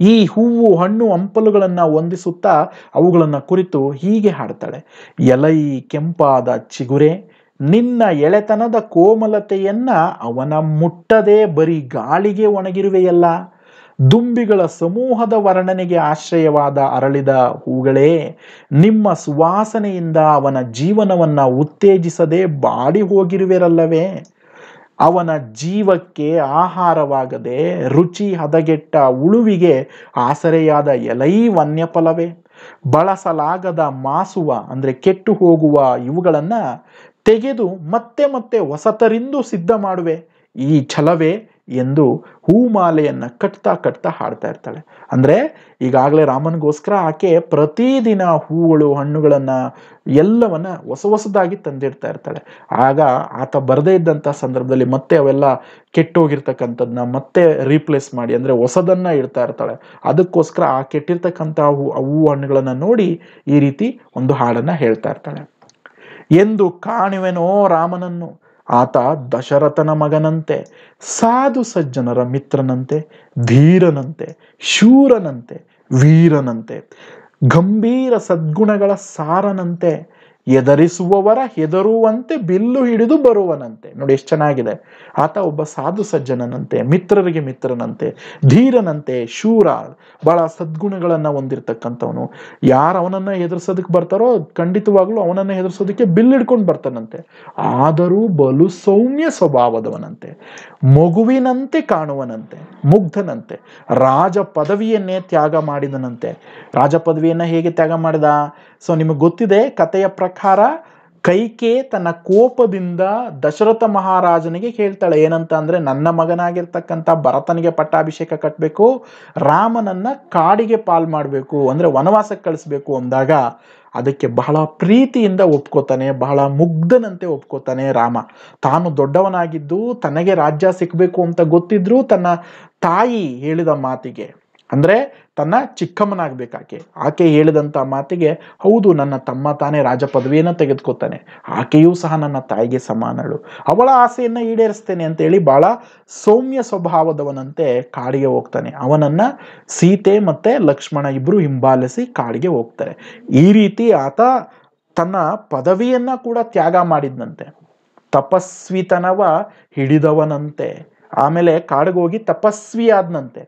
ಈ ಹೂವು, ಹಣ್ಣು, ಹಂಪಲುಗಳನ್ನು ಹೊಂದಿಸುತ್ತಾ ಅವುಗಳನ್ನು ಕುರಿತು ಹೀಗೆ ಹಾಡ್ತಾಳೆ. ಎಲೈ ಕೆಂಪಾದ ಚಿಗುರೆ, ನಿನ್ನ ಎಳೆತನದ ಕೋಮಲತೆಯನ್ನ ಅವನ ಮುಟ್ಟದೆ ಬರೀ ಗಾಳಿಗೆ ಒಣಗಿರುವೆಯಲ್ಲ. ದುಂಬಿಗಳ ಸಮೂಹದ ವರ್ಣನೆಗೆ ಆಶ್ರಯವಾದ ಅರಳಿದ ಹೂಗಳೇ, ನಿಮ್ಮ ಸುವಾಸನೆಯಿಂದ ಅವನ ಜೀವನವನ್ನ ಉತ್ತೇಜಿಸದೆ ಬಾಡಿ ಹೋಗಿರುವಿರಲ್ಲವೇ. ಅವನ ಜೀವಕ್ಕೆ ಆಹಾರವಾಗದೆ ರುಚಿ ಹದಗೆಟ್ಟ ಉಳುವಿಗೆ ಆಸರೆಯಾದ ಎಲೈ ವನ್ಯಫಲವೇ? ಬಳಸಲಾಗದ ಮಾಸುವ, ಅಂದರೆ ಕೆಟ್ಟು ಹೋಗುವ ಇವುಗಳನ್ನು ತೆಗೆದು ಮತ್ತೆ ಮತ್ತೆ ಹೊಸತರಿಂದು ಸಿದ್ಧ ಮಾಡುವೆ. ಈ ಛಲವೇ ಎಂದು ಹೂಮಾಲೆಯನ್ನು ಕಟ್ತಾ ಕಟ್ತಾ ಹಾಡ್ತಾ ಇರ್ತಾಳೆ. ಅಂದರೆ ಈಗಾಗಲೇ ರಾಮನಿಗೋಸ್ಕರ ಆಕೆ ಪ್ರತಿದಿನ ಹೂಗಳು, ಹಣ್ಣುಗಳನ್ನು ಎಲ್ಲವನ್ನ ಹೊಸ ಹೊಸದಾಗಿ ತಂದಿಡ್ತಾ ಇರ್ತಾಳೆ. ಆಗ ಆತ ಬರದೇ ಇದ್ದಂಥ ಸಂದರ್ಭದಲ್ಲಿ ಮತ್ತೆ ಅವೆಲ್ಲ ಕೆಟ್ಟೋಗಿರ್ತಕ್ಕಂಥದ್ದನ್ನ ಮತ್ತೆ ರೀಪ್ಲೇಸ್ ಮಾಡಿ, ಅಂದರೆ ಹೊಸದನ್ನು ಇಡ್ತಾ ಇರ್ತಾಳೆ. ಅದಕ್ಕೋಸ್ಕರ ಆ ಕೆಟ್ಟಿರ್ತಕ್ಕಂಥ ಹೂ ಹೂ ಹಣ್ಣುಗಳನ್ನು ನೋಡಿ ಈ ರೀತಿ ಒಂದು ಹಾಡನ್ನು ಹೇಳ್ತಾ ಇರ್ತಾಳೆ. ಎಂದು ಕಾಣುವೆನೋ ರಾಮನನ್ನು ಆತ ದಶರಥನ ಮಗನಂತೆ ಸಾಧು ಸಜ್ಜನರ ಮಿತ್ರನಂತೆ ಧೀರನಂತೆ ಶೂರನಂತೆ ವೀರನಂತೆ ಗಂಭೀರ ಸದ್ಗುಣಗಳ ಸಾರನಂತೆ ಎದರಿಸುವವರ ಹೆದರುವಂತೆ ಬಿಲ್ಲು ಹಿಡಿದು ಬರುವನಂತೆ. ನೋಡಿ ಎಷ್ಟು ಚೆನ್ನಾಗಿದೆ. ಆತ ಒಬ್ಬ ಸಾಧು ಸಜ್ಜನನಂತೆ, ಮಿತ್ರರಿಗೆ ಮಿತ್ರನಂತೆ, ಧೀರನಂತೆ ಶೂರ ಬಹಳ ಸದ್ಗುಣಗಳನ್ನು ಹೊಂದಿರತಕ್ಕಂಥವನು. ಯಾರು ಅವನನ್ನ ಎದುರಿಸೋದಕ್ಕೆ ಬರ್ತಾರೋ ಖಂಡಿತವಾಗ್ಲೂ ಅವನನ್ನ ಎದುರಿಸೋದಕ್ಕೆ ಬಿಲ್ ಹಿಡ್ಕೊಂಡು ಬರ್ತಾನಂತೆ. ಆದರೂ ಬಲು ಸೌಮ್ಯ ಸ್ವಭಾವದವನಂತೆ. ಮಗುವಿನಂತೆ ಕಾಣುವನಂತೆ, ಮುಗ್ಧನಂತೆ. ರಾಜ ಪದವಿಯನ್ನೇ ತ್ಯಾಗ ಮಾಡಿದನಂತೆ. ರಾಜ ಪದವಿಯನ್ನ ಹೇಗೆ ತ್ಯಾಗ ಮಾಡಿದ? ಸೊ ನಿಮಗೆ ಗೊತ್ತಿದೆ, ಕಥೆಯ ಪ್ರಕಾರ ಕೈಕೆ ತನ್ನ ಕೋಪದಿಂದ ದಶರಥ ಮಹಾರಾಜನಿಗೆ ಹೇಳ್ತಾಳೆ. ಏನಂತ ಅಂದರೆ ನನ್ನ ಮಗನಾಗಿರ್ತಕ್ಕಂಥ ಭರತನಿಗೆ ಪಟ್ಟಾಭಿಷೇಕ ಕಟ್ಟಬೇಕು ರಾಮನನ್ನು ಕಾಡಿಗೆ ಪಾಲ್ ಮಾಡಬೇಕು, ಅಂದರೆ ವನವಾಸಕ್ಕೆ ಕಳಿಸ್ಬೇಕು ಅಂದಾಗ ಅದಕ್ಕೆ ಬಹಳ ಪ್ರೀತಿಯಿಂದ ಒಪ್ಕೋತಾನೆ, ಬಹಳ ಮುಗ್ಧನಂತೆ ಒಪ್ಕೋತಾನೆ ರಾಮ. ತಾನು ದೊಡ್ಡವನಾಗಿದ್ದು ತನಗೆ ರಾಜ್ಯ ಸಿಕ್ಕಬೇಕು ಅಂತ ಗೊತ್ತಿದ್ರೂ ತನ್ನ ತಾಯಿ ಹೇಳಿದ ಮಾತಿಗೆ ಅಂದ್ರೆ ತನ್ನ ಚಿಕ್ಕಮ್ಮನಾಗಬೇಕಾಕೆ. ಆಕೆ ಹೇಳಿದಂಥ ಮಾತಿಗೆ, ಹೌದು, ನನ್ನ ತಮ್ಮ ತಾನೇ ರಾಜ ಪದವಿಯನ್ನು ತೆಗೆದುಕೊತಾನೆ ಆಕೆಯೂ ಸಹ ನನ್ನ ತಾಯಿಗೆ ಸಮಾನಳು. ಅವಳ ಆಸೆಯನ್ನು ಈಡೇರಿಸ್ತೇನೆ ಅಂತೇಳಿ ಭಾಳ ಸೌಮ್ಯ ಸ್ವಭಾವದವನಂತೆ ಕಾಡಿಗೆ ಹೋಗ್ತಾನೆ. ಅವನನ್ನ ಸೀತೆ ಮತ್ತೆ ಲಕ್ಷ್ಮಣ ಇಬ್ಬರು ಹಿಂಬಾಲಿಸಿ ಕಾಡಿಗೆ ಹೋಗ್ತಾರೆ. ಈ ರೀತಿ ಆತ ತನ್ನ ಪದವಿಯನ್ನ ಕೂಡ ತ್ಯಾಗ ಮಾಡಿದ್ನಂತೆ. ತಪಸ್ವಿತನವ ಹಿಡಿದವನಂತೆ. ಆಮೇಲೆ ಕಾಡಿಗೆ ಹೋಗಿ ತಪಸ್ವಿ ಆದ್ನಂತೆ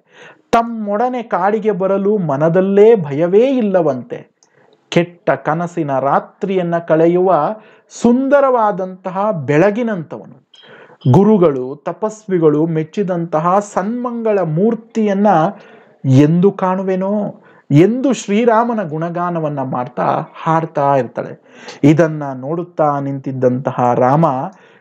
ತಮ್ಮೊಡನೆ ಕಾಡಿಗೆ ಬರಲು ಮನದಲ್ಲೇ ಭಯವೇ ಇಲ್ಲವಂತೆ. ಕೆಟ್ಟ ಕನಸಿನ ರಾತ್ರಿಯನ್ನು ಕಳೆಯುವ ಸುಂದರವಾದಂತಹ ಬೆಳಗಿನಂಥವನು ಗುರುಗಳು, ತಪಸ್ವಿಗಳು ಮೆಚ್ಚಿದಂತಹ ಸನ್ಮಂಗಳ ಮೂರ್ತಿಯನ್ನ ಎಂದು ಕಾಣುವೆನೋ? ಎಂದು ಶ್ರೀರಾಮನ ಗುಣಗಾನವನ್ನ ಮಾಡ್ತಾ ಹಾಡ್ತಾ ಇರ್ತಾಳೆ. ಇದನ್ನ ನೋಡುತ್ತಾ ನಿಂತಿದ್ದಂತಹ ರಾಮ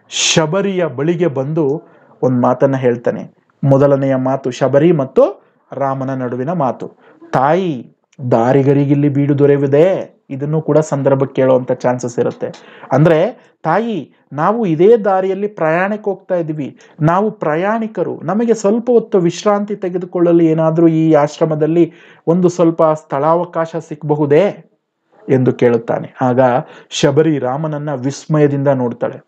ಶಬರಿಯ ಬಳಿಗೆ ಬಂದು ಒಂದು ಮಾತನ್ನ ಹೇಳ್ತಾನೆ. ಮೊದಲನೆಯ ಮಾತು ಶಬರಿ ಮತ್ತು ರಾಮನ ನಡುವಿನ ಮಾತು. ತಾಯಿ, ದಾರಿಗರಿಗಿಲ್ಲಿ ಬೀಡು ದೊರೆಯುವುದೇ? ಇದನ್ನು ಕೂಡ ಸಂದರ್ಭ ಕೇಳುವಂತ ಚಾನ್ಸಸ್ ಇರುತ್ತೆ. ಅಂದ್ರೆ, ತಾಯಿ, ನಾವು ಇದೇ ದಾರಿಯಲ್ಲಿ ಪ್ರಯಾಣಕ್ಕೆ ಹೋಗ್ತಾ ಇದ್ದೀವಿ. ನಾವು ಪ್ರಯಾಣಿಕರು, ನಮಗೆ ಸ್ವಲ್ಪ ಹೊತ್ತು ವಿಶ್ರಾಂತಿ ತೆಗೆದುಕೊಳ್ಳಲು ಏನಾದರೂ ಈ ಆಶ್ರಮದಲ್ಲಿ ಒಂದು ಸ್ವಲ್ಪ ಸ್ಥಳಾವಕಾಶ ಸಿಕ್ಕಬಹುದೇ ಎಂದು ಕೇಳುತ್ತಾನೆ. ಆಗ ಶಬರಿ ರಾಮನನ್ನ ವಿಸ್ಮಯದಿಂದ ನೋಡ್ತಾಳೆ.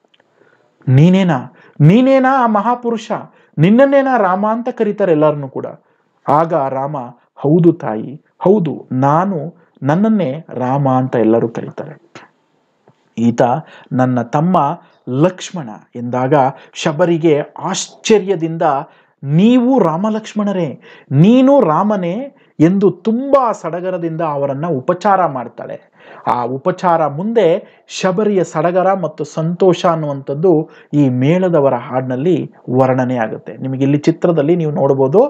ನೀನೇನಾ? ನೀನೇನಾ ಆ ಮಹಾಪುರುಷ? ನಿನ್ನನ್ನೇನಾ ರಾಮ ಅಂತ ಕರೀತಾರೆ ಎಲ್ಲರನ್ನು ಕೂಡ. ಆಗ ರಾಮ, ಹೌದು ತಾಯಿ, ಹೌದು, ನಾನು ನನ್ನನ್ನೇ ರಾಮ ಅಂತ ಎಲ್ಲರೂ ಕರೀತಾರೆ. ಈತ ನನ್ನ ತಮ್ಮ ಲಕ್ಷ್ಮಣ ಎಂದಾಗ ಶಬರಿಗೆ ಆಶ್ಚರ್ಯದಿಂದ, ನೀವು ರಾಮ ಲಕ್ಷ್ಮಣರೇ, ನೀನು ರಾಮನೇ ಎಂದು ತುಂಬ ಸಡಗರದಿಂದ ಅವರನ್ನು ಉಪಚಾರ ಮಾಡ್ತಾಳೆ. ಆ ಉಪಚಾರ ಮುಂದೆ ಶಬರಿಯ ಸಡಗರ ಮತ್ತು ಸಂತೋಷ ಅನ್ನುವಂಥದ್ದು ಈ ಮೇಳದವರ ಹಾಡಿನಲ್ಲಿ ವರ್ಣನೆ ಆಗುತ್ತೆ. ನಿಮಗೆ ಇಲ್ಲಿ ಚಿತ್ರದಲ್ಲಿ ನೀವು ನೋಡ್ಬೋದು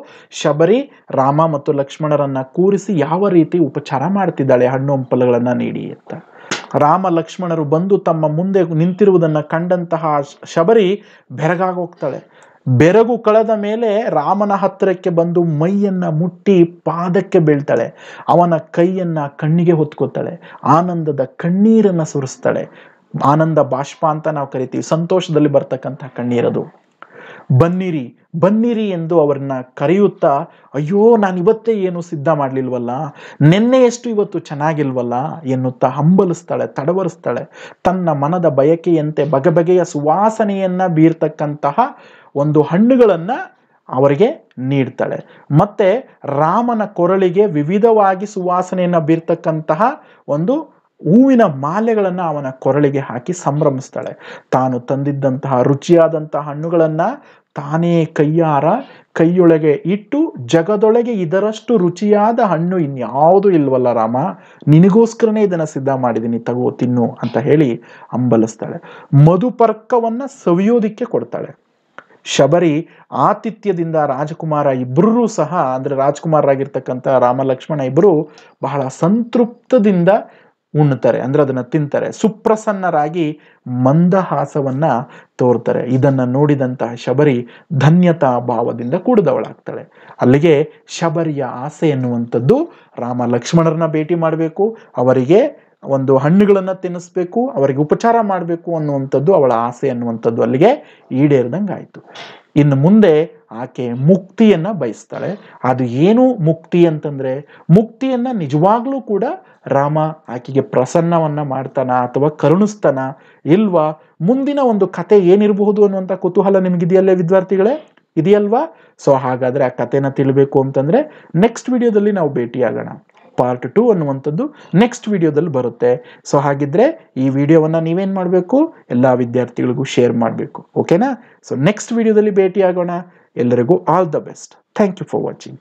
ಶಬರಿ, ರಾಮ ಮತ್ತು ಲಕ್ಷ್ಮಣರನ್ನ ಕೂರಿಸಿ ಯಾವ ರೀತಿ ಉಪಚಾರ ಮಾಡ್ತಿದ್ದಾಳೆ ಹಣ್ಣು ಹಂಪಲುಗಳನ್ನು ನೀಡಿ ಅಂತ. ರಾಮ, ಲಕ್ಷ್ಮಣರು ಬಂದು ತಮ್ಮ ಮುಂದೆ ನಿಂತಿರುವುದನ್ನು ಕಂಡಂತಹ ಶಬರಿ ಬೆರಗಾಗೋಗ್ತಾಳೆ. ಬೆರಗು ಕಳೆದ ಮೇಲೆ ರಾಮನ ಹತ್ತಿರಕ್ಕೆ ಬಂದು ಮೈಯನ್ನ ಮುಟ್ಟಿ ಪಾದಕ್ಕೆ ಬೀಳ್ತಾಳೆ. ಅವನ ಕೈಯನ್ನ ಕಣ್ಣಿಗೆ ಹೊತ್ಕೋತಾಳೆ. ಆನಂದದ ಕಣ್ಣೀರನ್ನ ಸುರಿಸ್ತಾಳೆ. ಆನಂದ ಬಾಷ್ಪ ಅಂತ ನಾವು ಕರಿತೀವಿ. ಸಂತೋಷದಲ್ಲಿ ಬರ್ತಕ್ಕಂಥ ಕಣ್ಣೀರದು ಬನ್ನಿರಿ ಬನ್ನಿರಿ ಎಂದು ಅವರನ್ನ ಕರೆಯುತ್ತಾ, ಅಯ್ಯೋ, ನಾನು ಇವತ್ತೇ ಏನು ಸಿದ್ಧ ಮಾಡ್ಲಿಲ್ವಲ್ಲ? ನಿನ್ನೆಯಷ್ಟು ಇವತ್ತು ಚೆನ್ನಾಗಿಲ್ವಲ್ಲ? ಎನ್ನುತ್ತಾ ಹಂಬಲಿಸ್ತಾಳೆ, ತಡವರಿಸ್ತಾಳೆ. ತನ್ನ ಮನದ ಬಯಕೆಯಂತೆ ಬಗೆಬಗೆಯ ಸುವಾಸನೆಯನ್ನ ಬೀರ್ತಕ್ಕಂತಹ ಒಂದು ಹಣ್ಣುಗಳನ್ನು ಅವರಿಗೆ ನೀಡ್ತಾಳೆ. ಮತ್ತೆ ರಾಮನ ಕೊರಳಿಗೆ ವಿವಿಧವಾಗಿ ಸುವಾಸನೆಯನ್ನು ಬೀರ್ತಕ್ಕಂತಹ ಒಂದು ಹೂವಿನ ಮಾಲೆಗಳನ್ನು ಅವನ ಕೊರಳಿಗೆ ಹಾಕಿ ಸಂಭ್ರಮಿಸ್ತಾಳೆ. ತಾನು ತಂದಿದ್ದಂತಹ ರುಚಿಯಾದಂತಹ ಹಣ್ಣುಗಳನ್ನು ತಾನೇ ಕೈಯಾರ ಕೈಯೊಳಗೆ ಇಟ್ಟು ಜಗದೊಳಗೆ ಇದರಷ್ಟು ರುಚಿಯಾದ ಹಣ್ಣು ಇನ್ಯಾವುದೂ ಇಲ್ವಲ್ಲ ರಾಮ, ನಿನಗೋಸ್ಕರನೇ ಇದನ್ನು ಸಿದ್ಧ ಮಾಡಿದ್ದೀನಿ ತಗೋ ತಿನ್ನು ಅಂತ ಹೇಳಿ ಅಂಬಲಿಸ್ತಾಳೆ. ಮಧುಪರ್ಕವನ್ನು ಸವಿಯೋದಿಕ್ಕೆ ಕೊಡ್ತಾಳೆ. ಶಬರಿ ಆತಿಥ್ಯದಿಂದ ರಾಜಕುಮಾರ ಇಬ್ಬರೂ ಸಹ, ಅಂದ್ರೆ ರಾಜಕುಮಾರರಾಗಿರ್ತಕ್ಕಂಥ ರಾಮ ಲಕ್ಷ್ಮಣ ಇಬ್ಬರು ಬಹಳ ಸಂತೃಪ್ತದಿಂದ ಉಣ್ತಾರೆ, ಅಂದ್ರೆ ಅದನ್ನ ತಿಂತಾರೆ. ಸುಪ್ರಸನ್ನರಾಗಿ ಮಂದಹಾಸವನ್ನ ತೋರ್ತಾರೆ. ಇದನ್ನು ನೋಡಿದಂತಹ ಶಬರಿ ಧನ್ಯತಾ ಭಾವದಿಂದ ಕೂಡಿದವಳಾಗ್ತಾಳೆ. ಅಲ್ಲಿಗೆ ಶಬರಿಯ ಆಸೆ ಎನ್ನುವಂಥದ್ದು ರಾಮ ಲಕ್ಷ್ಮಣರನ್ನ ಭೇಟಿ ಮಾಡಬೇಕು. ಅವರಿಗೆ ಒಂದು ಹಣ್ಣುಗಳನ್ನು ತಿನ್ನಿಸ್ಬೇಕು, ಅವರಿಗೆ ಉಪಚಾರ ಮಾಡಬೇಕು ಅನ್ನುವಂಥದ್ದು ಅವಳ ಆಸೆ ಅನ್ನುವಂಥದ್ದು ಅಲ್ಲಿಗೆ ಈಡೇರಿದಂಗೆ ಆಯಿತು ಇನ್ನು ಮುಂದೆ ಆಕೆ ಮುಕ್ತಿಯನ್ನ ಬಯಸ್ತಾಳೆ. ಅದು ಏನು ಮುಕ್ತಿ ಅಂತಂದ್ರೆ, ಮುಕ್ತಿಯನ್ನ ನಿಜವಾಗ್ಲೂ ಕೂಡ ರಾಮ ಆಕೆಗೆ ಪ್ರಸನ್ನವನ್ನ ಮಾಡ್ತಾನ ಅಥವಾ ಕರುಣಿಸ್ತಾನ ಇಲ್ವಾ? ಮುಂದಿನ ಒಂದು ಕತೆ ಏನಿರಬಹುದು ಅನ್ನುವಂಥ ಕುತೂಹಲ ನಿಮ್ಗಿದೆಯಲ್ಲೇ ವಿದ್ಯಾರ್ಥಿಗಳೇ? ಇದೆಯಲ್ವಾ? ಸೊ ಹಾಗಾದ್ರೆ ಆ ಕಥೆನ ತಿಳಿಬೇಕು ಅಂತಂದ್ರೆ ನೆಕ್ಸ್ಟ್ ವಿಡಿಯೋದಲ್ಲಿ ನಾವು ಭೇಟಿಯಾಗೋಣ. ಪಾರ್ಟ್ ಟು ಅನ್ನುವಂಥದ್ದು ನೆಕ್ಸ್ಟ್ ವಿಡಿಯೋದಲ್ಲಿ ಬರುತ್ತೆ. ಸೊ ಹಾಗಿದ್ರೆ ಈ ವಿಡಿಯೋವನ್ನು ನೀವೇನು ಮಾಡಬೇಕು? ಎಲ್ಲ ವಿದ್ಯಾರ್ಥಿಗಳಿಗೂ ಶೇರ್ ಮಾಡಬೇಕು. ಓಕೆನಾ ಸೊ ನೆಕ್ಸ್ಟ್ ವಿಡಿಯೋದಲ್ಲಿ ಭೇಟಿಯಾಗೋಣ. ಎಲ್ಲರಿಗೂ all the best thank you for watching